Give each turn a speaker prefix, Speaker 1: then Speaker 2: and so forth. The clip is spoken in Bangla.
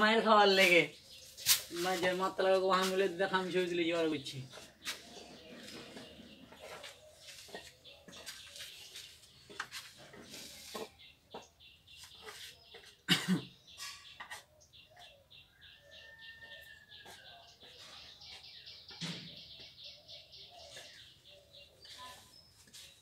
Speaker 1: মায়ের খাওয়ার লেগে। মাঝে মাত্রা ওকে বলে দেখাম ছবি তুলে যাওয়ার করছি।